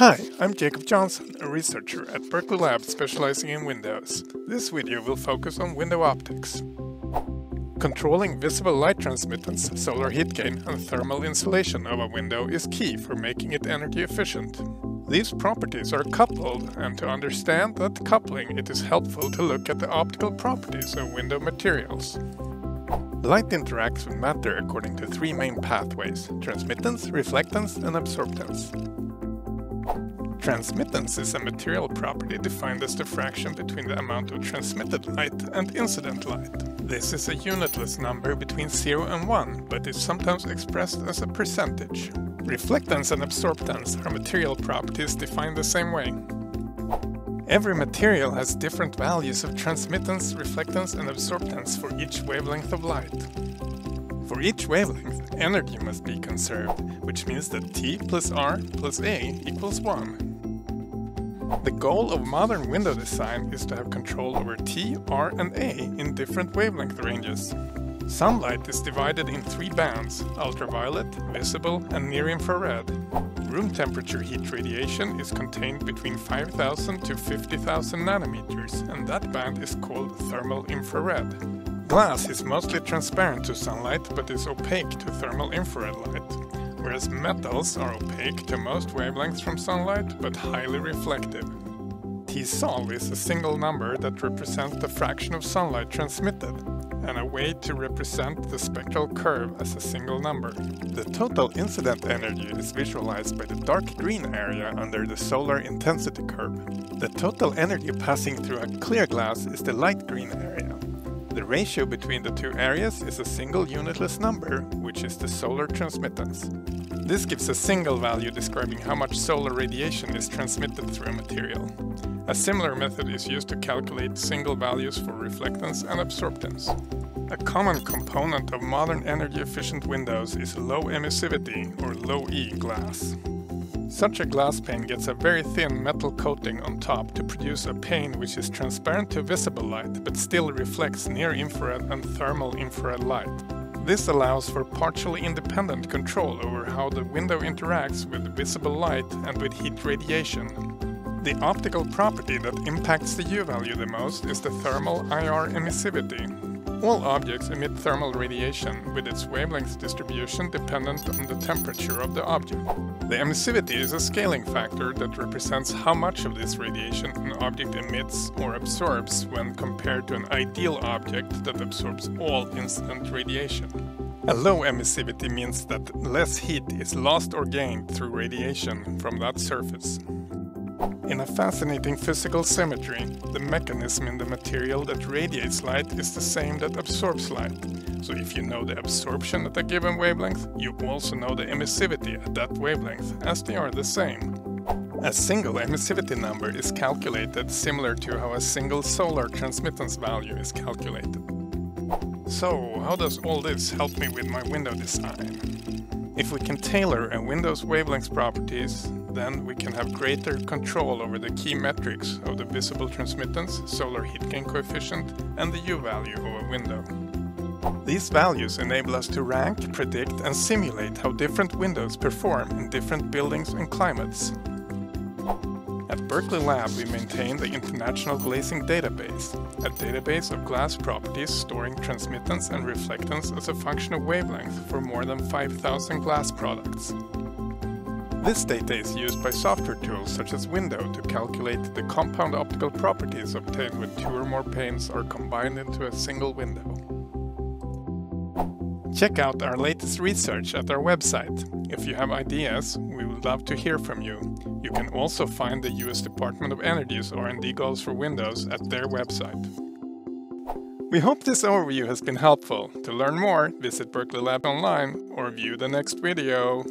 Hi, I'm Jacob Jonsson, a researcher at Berkeley Lab specializing in windows. This video will focus on window optics. Controlling visible light transmittance, solar heat gain and thermal insulation of a window is key for making it energy efficient. These properties are coupled, and to understand that coupling it is helpful to look at the optical properties of window materials. Light interacts with matter according to three main pathways, transmittance, reflectance and absorptance. Transmittance is a material property defined as the fraction between the amount of transmitted light and incident light. This is a unitless number between 0 and 1, but is sometimes expressed as a percentage. Reflectance and absorptance are material properties defined the same way. Every material has different values of transmittance, reflectance and absorptance for each wavelength of light. For each wavelength, energy must be conserved, which means that T plus R plus A equals 1. The goal of modern window design is to have control over T, R and A in different wavelength ranges. Sunlight is divided in three bands, ultraviolet, visible and near-infrared. Room temperature heat radiation is contained between 5000 to 50,000 nanometers and that band is called thermal infrared. Glass is mostly transparent to sunlight but is opaque to thermal infrared light, whereas metals are opaque to most wavelengths from sunlight but highly reflective. T-sol is a single number that represents the fraction of sunlight transmitted, and a way to represent the spectral curve as a single number. The total incident energy is visualized by the dark green area under the solar intensity curve. The total energy passing through a clear glass is the light green area. The ratio between the two areas is a single unitless number, which is the solar transmittance. This gives a single value describing how much solar radiation is transmitted through a material. A similar method is used to calculate single values for reflectance and absorptance. A common component of modern energy-efficient windows is low emissivity or low-E glass. Such a glass pane gets a very thin metal coating on top to produce a pane which is transparent to visible light but still reflects near-infrared and thermal infrared light. This allows for partially independent control over how the window interacts with visible light and with heat radiation. The optical property that impacts the U value the most is the thermal IR emissivity, all objects emit thermal radiation with its wavelength distribution dependent on the temperature of the object. The emissivity is a scaling factor that represents how much of this radiation an object emits or absorbs when compared to an ideal object that absorbs all incident radiation. A low emissivity means that less heat is lost or gained through radiation from that surface. In a fascinating physical symmetry, the mechanism in the material that radiates light is the same that absorbs light. So if you know the absorption at a given wavelength, you also know the emissivity at that wavelength, as they are the same. A single emissivity number is calculated similar to how a single solar transmittance value is calculated. So, how does all this help me with my window design? If we can tailor a window's wavelength properties, then we can have greater control over the key metrics of the visible transmittance, solar heat gain coefficient, and the U value of a window. These values enable us to rank, predict, and simulate how different windows perform in different buildings and climates. At Berkeley Lab, we maintain the International Glazing Database, a database of glass properties storing transmittance and reflectance as a function of wavelength for more than 5,000 glass products. This data is used by software tools such as Window to calculate the compound optical properties obtained when two or more panes are combined into a single window. Check out our latest research at our website. If you have ideas, we would love to hear from you. You can also find the US Department of Energy's R&D goals for Windows at their website. We hope this overview has been helpful. To learn more, visit Berkeley Lab online or view the next video.